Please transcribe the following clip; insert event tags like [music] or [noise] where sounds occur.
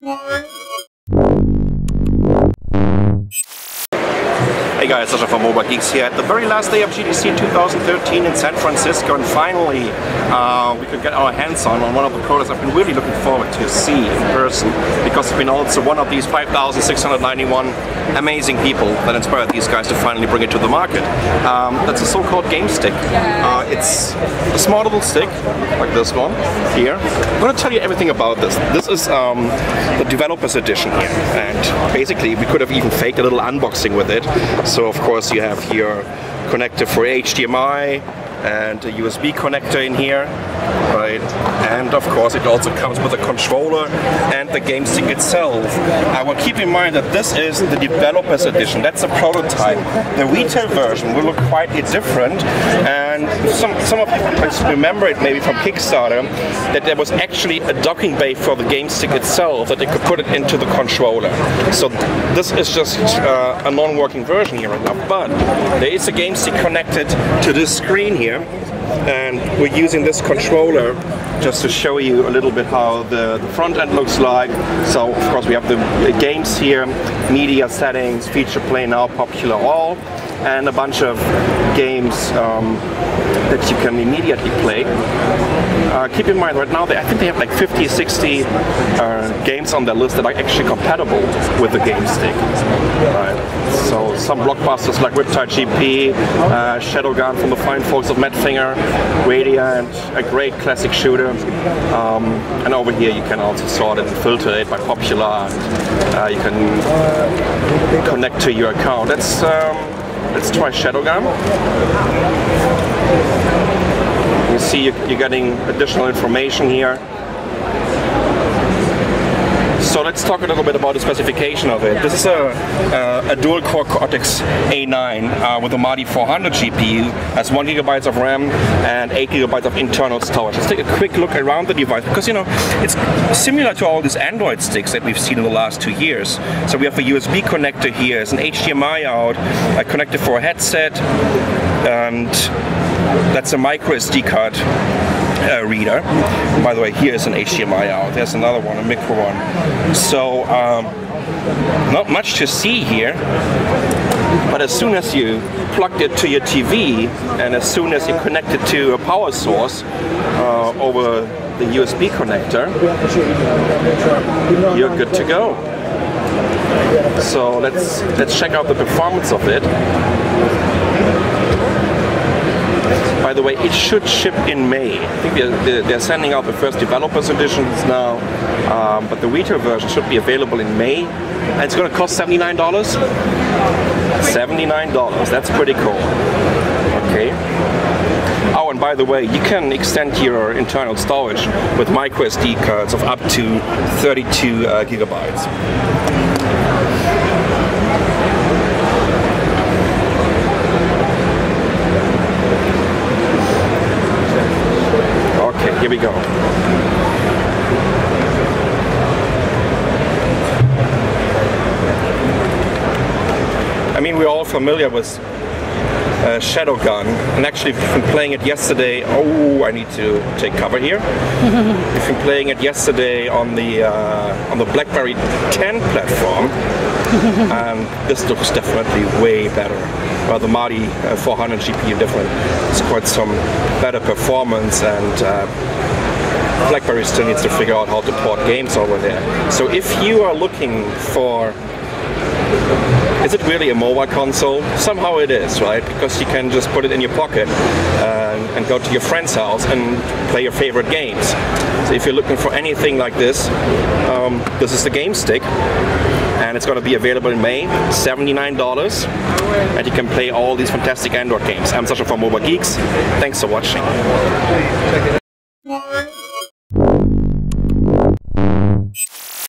What? Hey guys, Sascha from Mobile Geeks here at the very last day of GDC 2013 in San Francisco and finally uh, we could get our hands on, on one of the products I've been really looking forward to see in person because I've been also one of these 5,691 amazing people that inspired these guys to finally bring it to the market. Um, that's a so-called game stick. Uh, it's a small little stick like this one here. I'm going to tell you everything about this. This is um, the developer's edition here and basically we could have even faked a little unboxing with it of course you have here connector for HDMI and a USB connector in here, right? Of course it also comes with a controller and the game stick itself. I will keep in mind that this is the developer's edition, that's a prototype. The retail version will look quite different and some, some of you remember it maybe from Kickstarter that there was actually a docking bay for the game stick itself that they could put it into the controller. So this is just uh, a non-working version here right now, but there is a game stick connected to this screen here and we're using this controller just to show you a little bit how the, the, front end looks like. So of course we have the, the games here, media settings, feature play now, popular all, and a bunch of games um, that you can immediately play. Uh, keep in mind right now, they, I think they have like 50, 60 uh, games on their list that are actually compatible with the game stick. Right. So some blockbusters like Riptide GP, uh, Shadowgun from the fine folks of Madfinger, Radiant, a great classic shooter. Um, and over here you can also sort it and filter it by popular. And, uh, you can connect to your account. Let's um, let's try Shadowgun. You see you're getting additional information here. So let's talk a little bit about the specification of it. This is a, a, a dual-core Cortex A9 uh, with a Mali 400 GPU, has one gigabytes of RAM and eight gigabytes of internal storage. Let's take a quick look around the device because you know it's similar to all these Android sticks that we've seen in the last two years. So we have a USB connector here, it's an HDMI out, a connector for a headset, and that's a micro SD card uh, reader. By the way, here's an HDMI out. There's another one, a micro one. So um, not much to see here. But as soon as you plugged it to your TV and as soon as you connect it to a power source uh, over the USB connector, you're good to go. So let's let's check out the performance of it. By the way, it should ship in May. I think they're, they're sending out the first developers editions now, um, but the retail version should be available in May. And it's going to cost $79? $79, that's pretty cool. Okay. Oh, and by the way, you can extend your internal storage with microSD cards of up to 32 uh, gigabytes. Here we go. I mean, we're all familiar with uh, Shadowgun, and actually we've been playing it yesterday. Oh, I need to take cover here. [laughs] we've been playing it yesterday on the uh, on the BlackBerry 10 platform, and [laughs] this looks definitely way better. Well, the Mali uh, 400 GPU different. It's quite some better performance and. Uh, BlackBerry still needs to figure out how to port games over there. So if you are looking for is it really a mobile console? Somehow it is, right? Because you can just put it in your pocket uh, and go to your friend's house and play your favorite games. So if you're looking for anything like this, um, this is the game stick and it's going to be available in May, $79 and you can play all these fantastic Android games. I'm Sascha from Mobile Geeks. Thanks for watching.